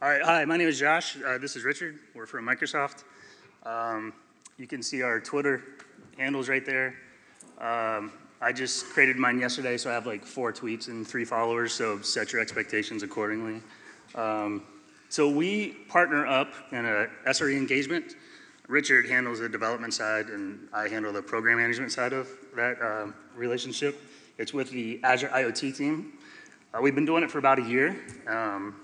All right, hi, my name is Josh. Uh, this is Richard. We're from Microsoft. Um, you can see our Twitter handles right there. Um, I just created mine yesterday, so I have like four tweets and three followers, so set your expectations accordingly. Um, so we partner up in a SRE engagement. Richard handles the development side, and I handle the program management side of that uh, relationship. It's with the Azure IoT team. Uh, we've been doing it for about a year. Um,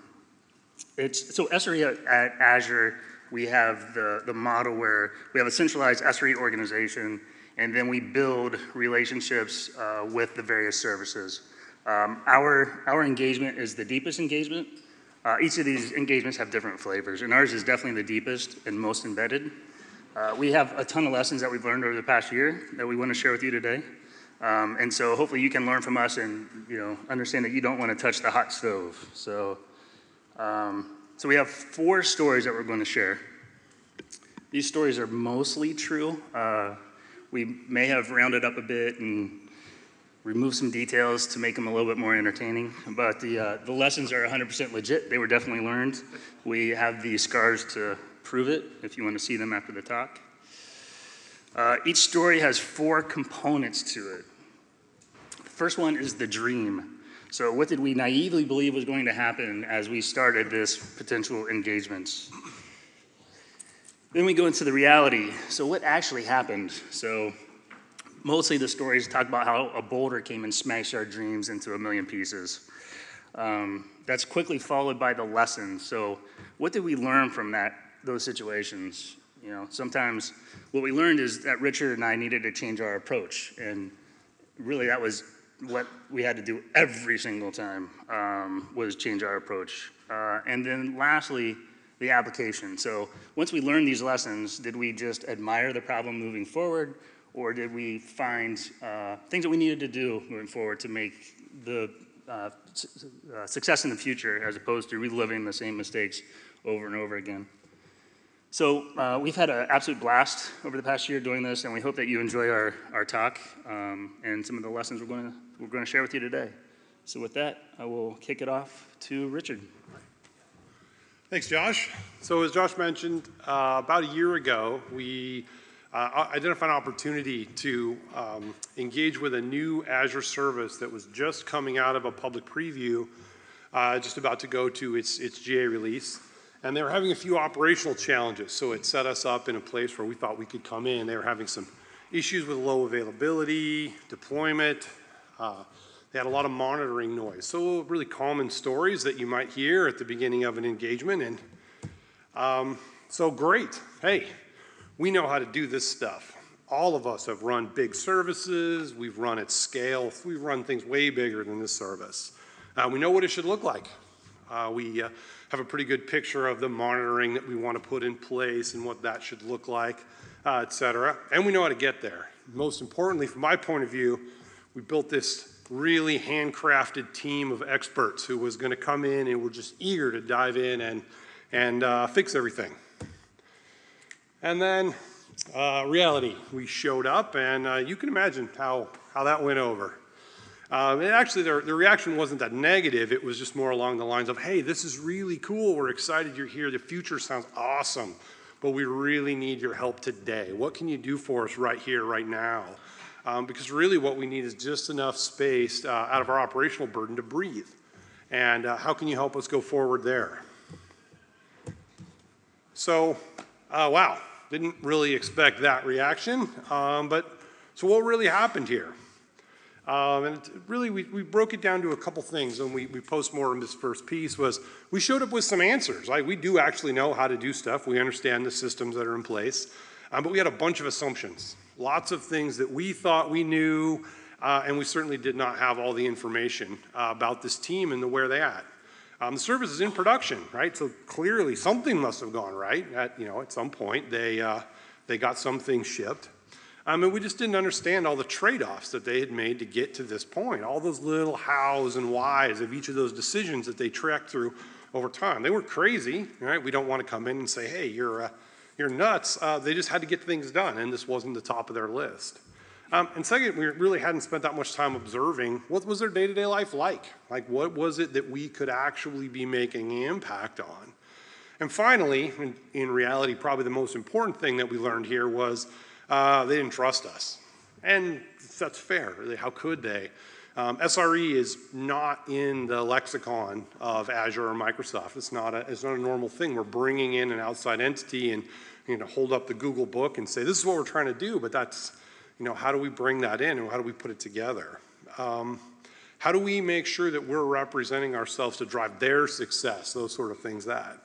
it's, so SRE at, Azure, we have the, the model where we have a centralized SRE organization, and then we build relationships uh, with the various services. Um, our, our engagement is the deepest engagement. Uh, each of these engagements have different flavors, and ours is definitely the deepest and most embedded. Uh, we have a ton of lessons that we've learned over the past year that we want to share with you today. Um, and so hopefully you can learn from us and you know understand that you don't want to touch the hot stove. So, um, so we have four stories that we're going to share. These stories are mostly true. Uh, we may have rounded up a bit and removed some details to make them a little bit more entertaining, but the, uh, the lessons are 100% legit. They were definitely learned. We have the scars to prove it if you want to see them after the talk. Uh, each story has four components to it. The first one is the dream. So, what did we naively believe was going to happen as we started this potential engagement? Then we go into the reality. So, what actually happened? So, mostly the stories talk about how a boulder came and smashed our dreams into a million pieces. Um, that's quickly followed by the lesson. So, what did we learn from that those situations? You know, sometimes what we learned is that Richard and I needed to change our approach, and really that was what we had to do every single time um, was change our approach. Uh, and then lastly, the application. So once we learned these lessons, did we just admire the problem moving forward, or did we find uh, things that we needed to do moving forward to make the uh, uh success in the future as opposed to reliving the same mistakes over and over again? So uh, we've had an absolute blast over the past year doing this, and we hope that you enjoy our, our talk um, and some of the lessons we're going, to, we're going to share with you today. So with that, I will kick it off to Richard. Thanks, Josh. So as Josh mentioned, uh, about a year ago, we uh, identified an opportunity to um, engage with a new Azure service that was just coming out of a public preview, uh, just about to go to its, its GA release and they were having a few operational challenges. So it set us up in a place where we thought we could come in. They were having some issues with low availability, deployment. Uh, they had a lot of monitoring noise. So really common stories that you might hear at the beginning of an engagement. And um, so great. Hey, we know how to do this stuff. All of us have run big services. We've run at scale. We've run things way bigger than this service. Uh, we know what it should look like. Uh, we uh, have a pretty good picture of the monitoring that we want to put in place and what that should look like, uh, et cetera. And we know how to get there. Most importantly, from my point of view, we built this really handcrafted team of experts who was going to come in and were just eager to dive in and, and uh, fix everything. And then uh, reality, we showed up, and uh, you can imagine how, how that went over. Um, and actually, their reaction wasn't that negative. It was just more along the lines of, hey, this is really cool. We're excited you're here. The future sounds awesome, but we really need your help today. What can you do for us right here, right now? Um, because really, what we need is just enough space uh, out of our operational burden to breathe. And uh, how can you help us go forward there? So, uh, wow, didn't really expect that reaction. Um, but so, what really happened here? Um, and really, we, we broke it down to a couple things when we, we post more in this first piece was we showed up with some answers. Like we do actually know how to do stuff. We understand the systems that are in place. Um, but we had a bunch of assumptions. Lots of things that we thought we knew, uh, and we certainly did not have all the information uh, about this team and the, where they at. Um, the service is in production, right? So clearly something must have gone right at, you know, at some point. They, uh, they got some things shipped. I mean, we just didn't understand all the trade offs that they had made to get to this point, all those little hows and whys of each of those decisions that they tracked through over time. They were crazy, right? We don't want to come in and say, hey, you're, uh, you're nuts. Uh, they just had to get things done, and this wasn't the top of their list. Um, and second, we really hadn't spent that much time observing what was their day to day life like? Like, what was it that we could actually be making impact on? And finally, in, in reality, probably the most important thing that we learned here was uh, they didn't trust us. And that's fair. How could they? Um, SRE is not in the lexicon of Azure or Microsoft. It's not, a, it's not a normal thing. We're bringing in an outside entity and you know, hold up the Google book and say, this is what we're trying to do, but that's, you know, how do we bring that in and how do we put it together? Um, how do we make sure that we're representing ourselves to drive their success, those sort of things that.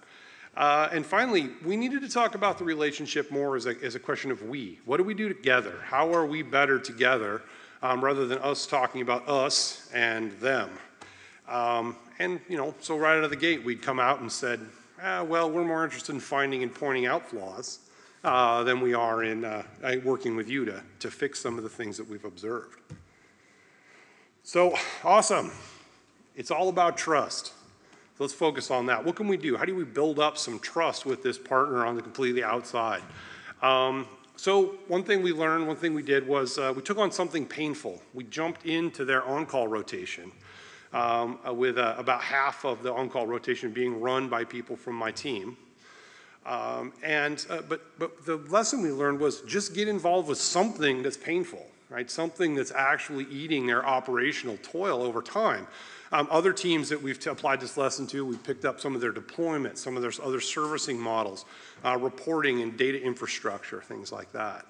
Uh, and finally, we needed to talk about the relationship more as a, as a question of we. What do we do together? How are we better together um, rather than us talking about us and them? Um, and, you know, so right out of the gate, we'd come out and said, ah, well, we're more interested in finding and pointing out flaws uh, than we are in uh, working with you to, to fix some of the things that we've observed. So, awesome. It's all about trust. Let's focus on that. What can we do? How do we build up some trust with this partner on the completely outside? Um, so one thing we learned, one thing we did was uh, we took on something painful. We jumped into their on-call rotation um, uh, with uh, about half of the on-call rotation being run by people from my team. Um, and, uh, but, but the lesson we learned was just get involved with something that's painful, right? Something that's actually eating their operational toil over time. Um, other teams that we've applied this lesson to, we've picked up some of their deployment, some of their other servicing models, uh, reporting and data infrastructure, things like that.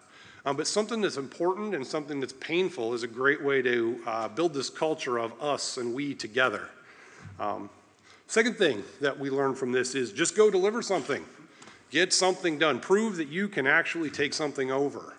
Um, but something that's important and something that's painful is a great way to uh, build this culture of us and we together. Um, second thing that we learned from this is just go deliver something. Get something done. Prove that you can actually take something over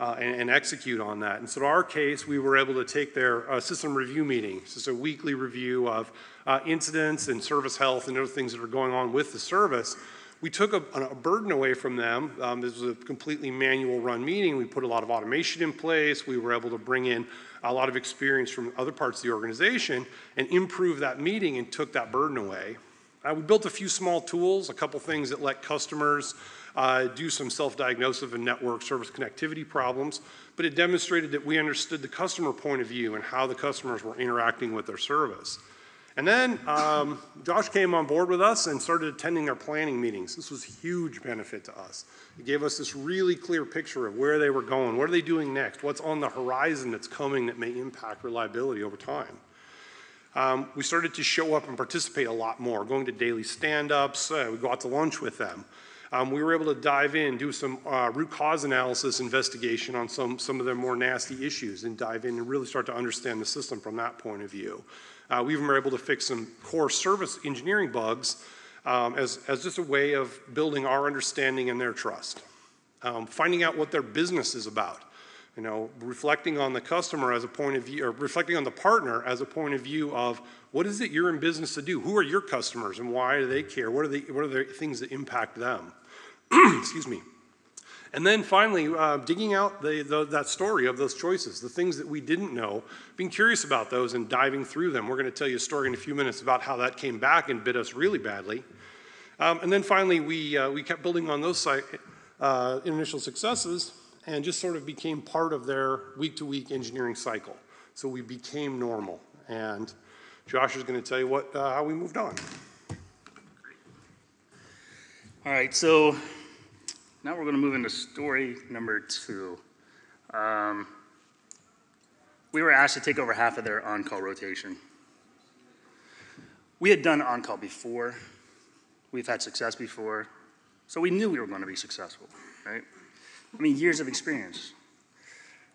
uh, and, and, execute on that. And so in our case, we were able to take their uh, system review meeting. This is a weekly review of uh, incidents and service health and other things that are going on with the service. We took a, a burden away from them. Um, this was a completely manual run meeting. We put a lot of automation in place. We were able to bring in a lot of experience from other parts of the organization and improve that meeting and took that burden away. Uh, we built a few small tools, a couple things that let customers uh, do some self-diagnosis of network service connectivity problems, but it demonstrated that we understood the customer point of view and how the customers were interacting with their service. And then um, Josh came on board with us and started attending our planning meetings. This was huge benefit to us. It gave us this really clear picture of where they were going, what are they doing next, what's on the horizon that's coming that may impact reliability over time. Um, we started to show up and participate a lot more, going to daily stand-ups, uh, we go out to lunch with them. Um, we were able to dive in, do some uh, root cause analysis investigation on some, some of their more nasty issues and dive in and really start to understand the system from that point of view. Uh, we even were able to fix some core service engineering bugs um, as, as just a way of building our understanding and their trust. Um, finding out what their business is about. You know, reflecting on the customer as a point of view, or reflecting on the partner as a point of view of what is it you're in business to do? Who are your customers and why do they care? What are the, what are the things that impact them? Excuse me. And then finally, uh, digging out the, the, that story of those choices, the things that we didn't know, being curious about those and diving through them. We're going to tell you a story in a few minutes about how that came back and bit us really badly. Um, and then finally, we, uh, we kept building on those site, uh, initial successes and just sort of became part of their week to week engineering cycle. So we became normal. And Josh is going to tell you what, uh, how we moved on. All right, so now we're going to move into story number two. Um, we were asked to take over half of their on call rotation. We had done on call before, we've had success before, so we knew we were going to be successful, right? I mean, years of experience.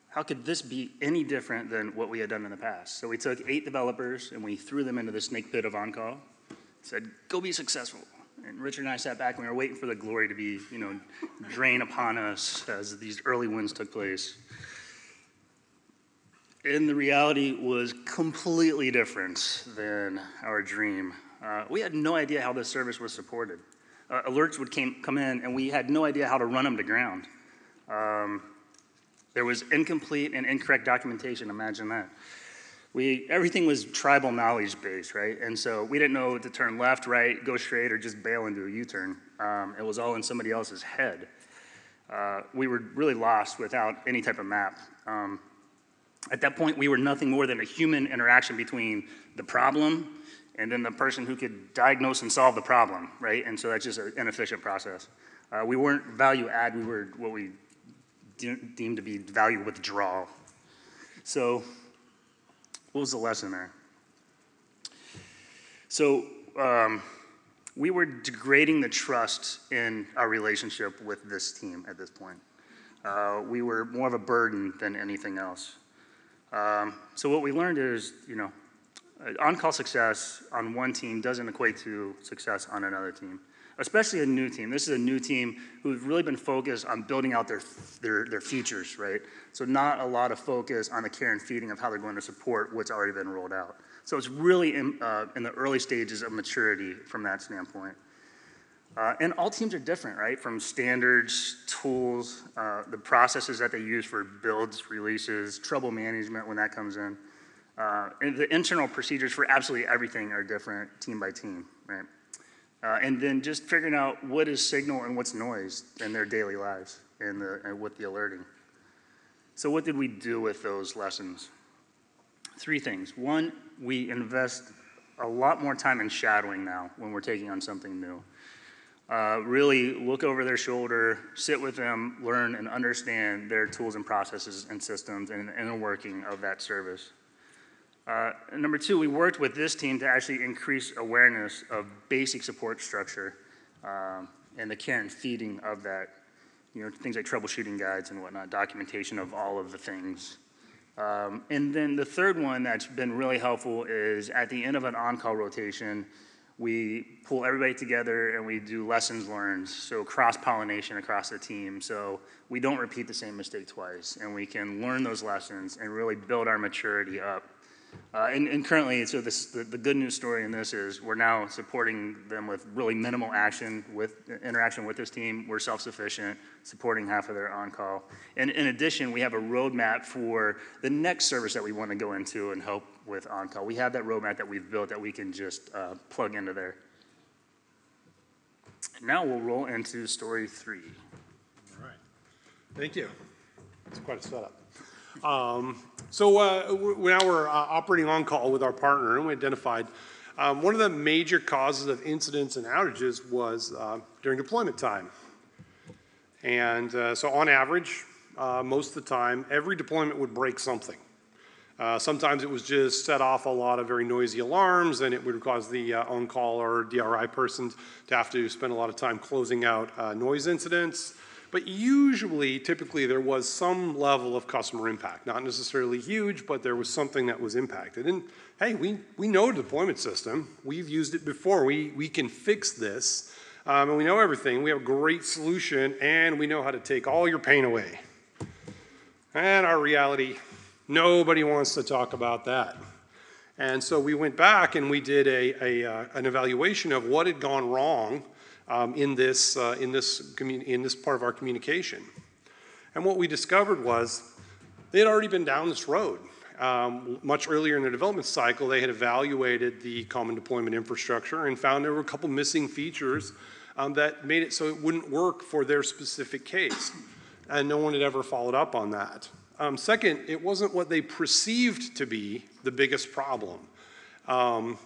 How could this be any different than what we had done in the past? So we took eight developers and we threw them into the snake pit of on call, said, go be successful. And Richard and I sat back and we were waiting for the glory to be, you know, drain upon us as these early wins took place. And the reality was completely different than our dream. Uh, we had no idea how this service was supported. Uh, alerts would came, come in, and we had no idea how to run them to ground. Um, there was incomplete and incorrect documentation. Imagine that we everything was tribal knowledge based, right? And so we didn't know to turn left, right, go straight, or just bail into a U-turn. Um, it was all in somebody else's head. Uh, we were really lost without any type of map. Um, at that point, we were nothing more than a human interaction between the problem and then the person who could diagnose and solve the problem, right? And so that's just an inefficient process. Uh, we weren't value add, we were what we de- deemed to be value withdrawal. So, what was the lesson there? So, um, we were degrading the trust in our relationship with this team at this point. Uh, we were more of a burden than anything else. Um, so what we learned is, you know, on-call success on one team doesn't equate to success on another team, especially a new team. This is a new team who've really been focused on building out their, their, their futures, right? So not a lot of focus on the care and feeding of how they're going to support what's already been rolled out. So it's really in, uh, in the early stages of maturity from that standpoint. Uh, and all teams are different, right? From standards, tools, uh, the processes that they use for builds, releases, trouble management when that comes in. Uh, and the internal procedures for absolutely everything are different team by team, right? Uh, and then just figuring out what is signal and what's noise in their daily lives and, the, and with the alerting. So, what did we do with those lessons? Three things. One, we invest a lot more time in shadowing now when we're taking on something new. Uh, really look over their shoulder, sit with them, learn and understand their tools and processes and systems and the working of that service. Uh, number two, we worked with this team to actually increase awareness of basic support structure um, and the care and feeding of that. You know, things like troubleshooting guides and whatnot, documentation of all of the things. Um, and then the third one that's been really helpful is at the end of an on-call rotation, we pull everybody together and we do lessons learned, so cross pollination across the team. So we don't repeat the same mistake twice, and we can learn those lessons and really build our maturity up uh, and, and, currently, so this, the, the, good news story in this is we're now supporting them with really minimal action with interaction with this team. We're self-sufficient, supporting half of their on-call. And in addition, we have a roadmap for the next service that we want to go into and help with on-call. We have that roadmap that we've built that we can just uh, plug into there. Now we'll roll into story three. All right. Thank you. It's quite a setup. Um, so uh, now we're uh, operating on call with our partner, and we identified um, one of the major causes of incidents and outages was uh, during deployment time. And uh, so, on average, uh, most of the time, every deployment would break something. Uh, sometimes it was just set off a lot of very noisy alarms, and it would cause the on call or DRI person to have to spend a lot of time closing out noise incidents. But usually, typically, there was some level of customer impact. Not necessarily huge, but there was something that was impacted. And hey, we, we know a deployment system. We've used it before. We, we can fix this. Um, and we know everything. We have a great solution, and we know how to take all your pain away. And our reality, nobody wants to talk about that. And so we went back and we did a, a uh, an evaluation of what had gone wrong um, in, this, uh, in, this in this part of our communication. And what we discovered was they had already been down this road. Um, much earlier in the development cycle, they had evaluated the common deployment infrastructure and found there were a couple missing features um, that made it so it wouldn't work for their specific case. And no one had ever followed up on that. Um, second, it wasn't what they perceived to be the biggest problem. Um,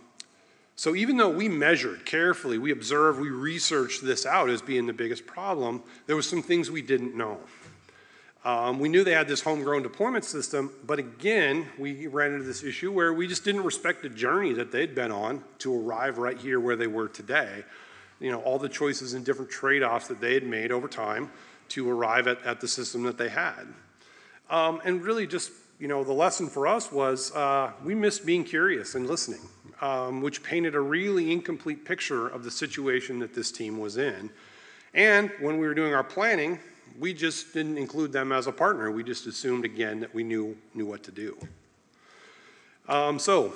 so even though we measured carefully, we observed, we researched this out as being the biggest problem, there was some things we didn't know. Um, we knew they had this homegrown deployment system, but again, we ran into this issue where we just didn't respect the journey that they'd been on to arrive right here where they were today. You know, all the choices and different trade offs that they had made over time to arrive at, at the system that they had. Um, and really, just, you know, the lesson for us was uh, we missed being curious and listening um, which painted a really incomplete picture of the situation that this team was in. And when we were doing our planning, we just didn't include them as a partner. We just assumed again that we knew, knew what to do. Um, so,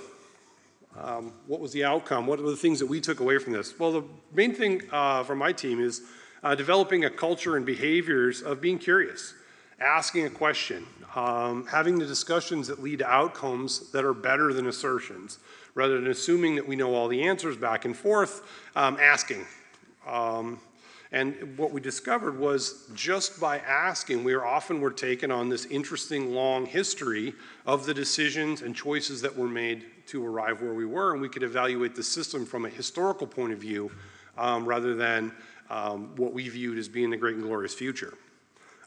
um, what was the outcome? What were the things that we took away from this? Well, the main thing uh, my team is uh, developing a culture and behaviors of being curious, asking a question, um, having the discussions that lead to outcomes that are better than assertions rather than assuming that we know all the answers back and forth, um, asking. Um, And what we discovered was just by asking, we were often were taken on this interesting long history of the decisions and choices that were made to arrive where we were, and we could evaluate the system from a historical point of view um, rather than um, what we viewed as being the great and glorious future.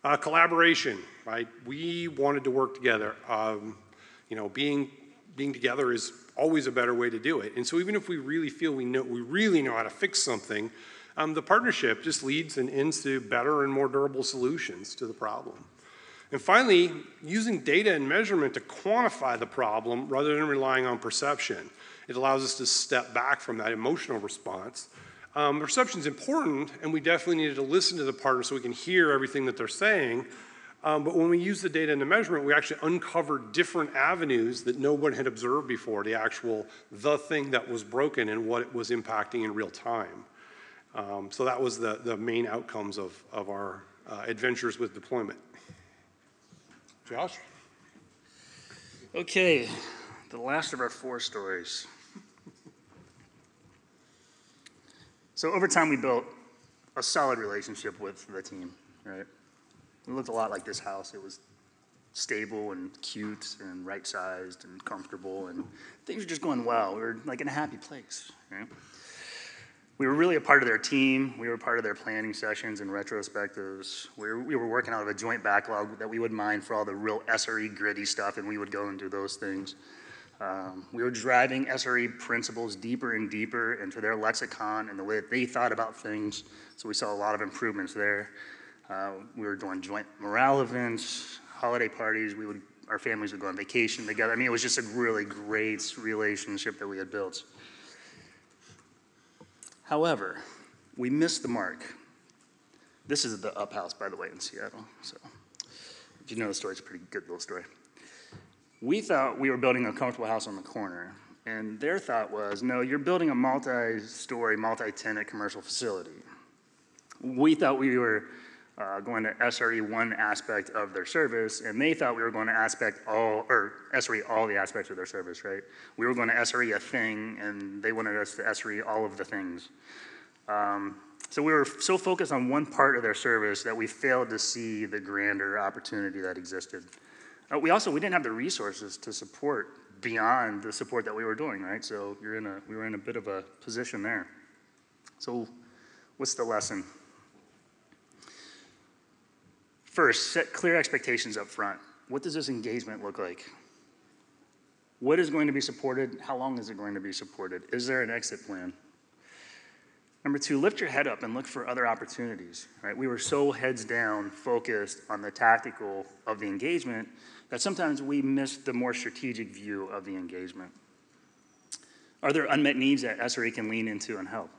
Uh, collaboration, right? We wanted to work together. Um, you know, being being together is always a better way to do it. And so even if we really feel we know we really know how to fix something, um, the partnership just leads and ends to better and more durable solutions to the problem. And finally, using data and measurement to quantify the problem rather than relying on perception. It allows us to step back from that emotional response um, perception is important, and we definitely needed to listen to the partner so we can hear everything that they're saying. Um, but when we use the data and the measurement, we actually uncovered different avenues that no one had observed before, the actual, the thing that was broken and what it was impacting in real time. Um, so that was the, the main outcomes of, of our uh, adventures with deployment. Josh? Okay, the last of our four stories. So over time, we built a solid relationship with the team, right? It looked a lot like this house. It was stable and cute and right sized and comfortable, and things were just going well. We were like in a happy place, right? We were really a part of their team. We were part of their planning sessions and retrospectives. We were, we were working out of a joint backlog that we would mine for all the real SRE gritty stuff, and we would go and do those things. Um, we were driving SRE principles deeper and deeper into their lexicon and the way that they thought about things. So we saw a lot of improvements there. Uh, we were doing joint morale events, holiday parties. We would, our families would go on vacation together. I mean, it was just a really great relationship that we had built. However, we missed the mark. This is the up house, by the way, in Seattle. So if you know the story, it's a pretty good little story we thought we were building a comfortable house on the corner. And their thought was, no, you're building a multi story, multi tenant commercial facility. We thought we were uh, going to SRE one aspect of their service, and they thought we were going to aspect all, or SRE all the aspects of their service, right? We were going to SRE a thing, and they wanted us to SRE all of the things. Um, so we were so focused on one part of their service that we failed to see the grander opportunity that existed. Uh, we also we didn't have the resources to support beyond the support that we were doing, right? So you're in a we were in a bit of a position there. So what's the lesson? First, set clear expectations up front. What does this engagement look like? What is going to be supported? How long is it going to be supported? Is there an exit plan? Number two, lift your head up and look for other opportunities. Right? We were so heads down, focused on the tactical of the engagement that sometimes we miss the more strategic view of the engagement. Are there unmet needs that SRE can lean into and help?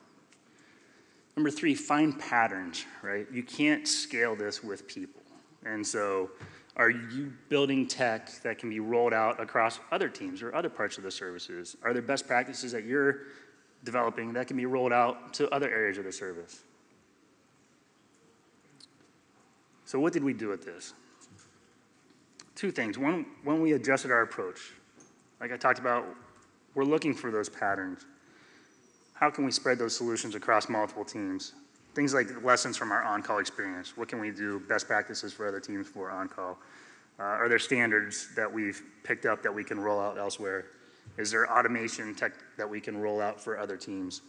Number three, find patterns, right? You can't scale this with people. And so, are you building tech that can be rolled out across other teams or other parts of the services? Are there best practices that you're developing that can be rolled out to other areas of the service. So, what did we do with this? Two things. One, when we adjusted our approach, like I talked about, we're looking for those patterns. How can we spread those solutions across multiple teams? Things like lessons from our on call experience. What can we do? Best practices for other teams for on call. Uh, are there standards that we've picked up that we can roll out elsewhere? Is there automation tech that we can roll out for other teams?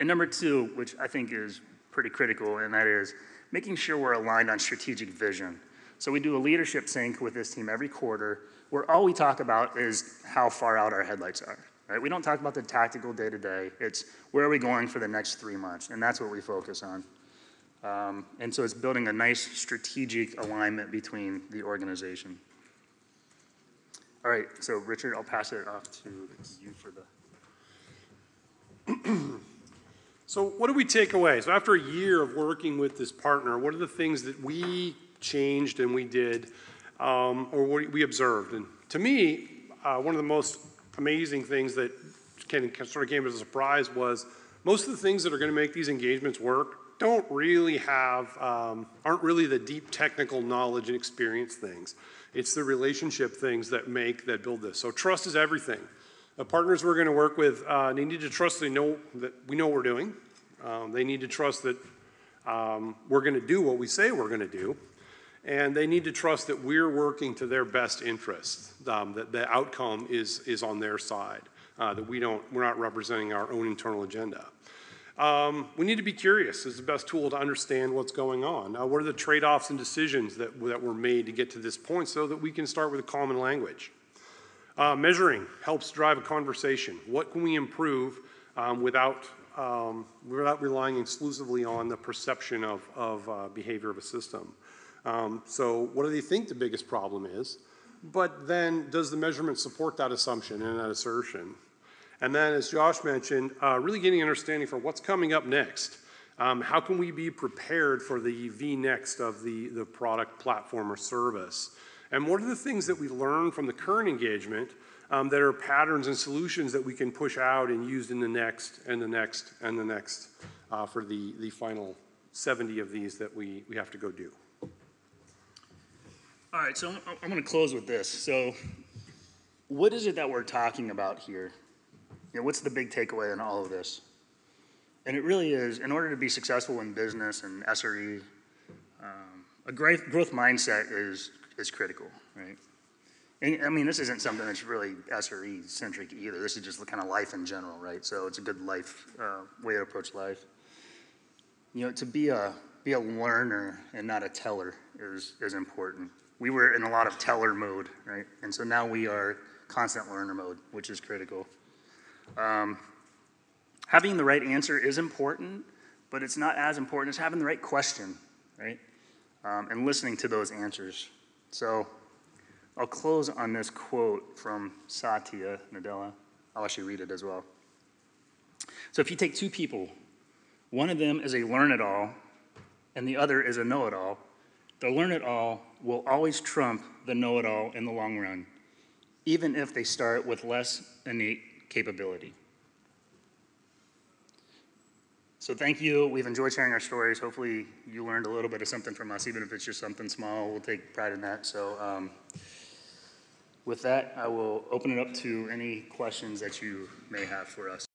And number two, which I think is pretty critical, and that is making sure we're aligned on strategic vision. So we do a leadership sync with this team every quarter, where all we talk about is how far out our headlights are. Right? We don't talk about the tactical day to day. It's where are we going for the next three months, and that's what we focus on. Um, and so it's building a nice strategic alignment between the organization. All right, so Richard, I'll pass it off to you for the. so, what do we take away? So, after a year of working with this partner, what are the things that we changed and we did, um, or what we observed? And to me, uh, one of the most amazing things that can, sort of came as a surprise was most of the things that are going to make these engagements work don't really have, um, aren't really the deep technical knowledge and experience things. It's the relationship things that make, that build this. So trust is everything. The partners we're going to work with uh, they need to trust they know that we know what we're doing. Um, they need to trust that Um, We're going to do what we say we're going to do, and they need to trust that we're working to their best interest, um, that the outcome is, is on their side, uh, that we don't, we're not representing our own internal agenda. Um, we need to be curious is the best tool to understand what's going on. Uh, what are the trade-offs and decisions that, that were made to get to this point so that we can start with a common language? Uh, measuring helps drive a conversation. What can we improve um, without, um, without relying exclusively on the perception of, of uh, behavior of a system? Um, so what do they think the biggest problem is? But then does the measurement support that assumption and that assertion? And then, as Josh mentioned, uh, really getting an understanding for what's coming up next. Um, how can we be prepared for the V next of the, the product, platform, or service? And what are the things that we learn from the current engagement um, that are patterns and solutions that we can push out and use in the next, and the next, and the next uh, for the, the final 70 of these that we, we have to go do? All right, so I'm, I'm going to close with this. So, what is it that we're talking about here? You know, what's the big takeaway in all of this? And it really is, in order to be successful in business and SRE, um, a growth, growth mindset is, is critical, right? And, I mean, this isn't something that's really SRE centric either. This is just kind of life in general, right? So it's a good life uh, way to approach life. You know, to be a be a learner and not a teller is is important. We were in a lot of teller mode, right? And so now we are constant learner mode, which is critical. Um, having the right answer is important, but it's not as important as having the right question, right? Um, and listening to those answers. So I'll close on this quote from Satya Nadella. I'll actually read it as well. So if you take two people, one of them is a learn it all, and the other is a know it all, the learn it all will always trump the know it all in the long run, even if they start with less innate capability. So thank you. We've enjoyed sharing our stories. Hopefully, you learned a little bit of something from us, even if it's just something small. We'll take pride in that. So, um, with that, I will open it up to any questions that you may have for us.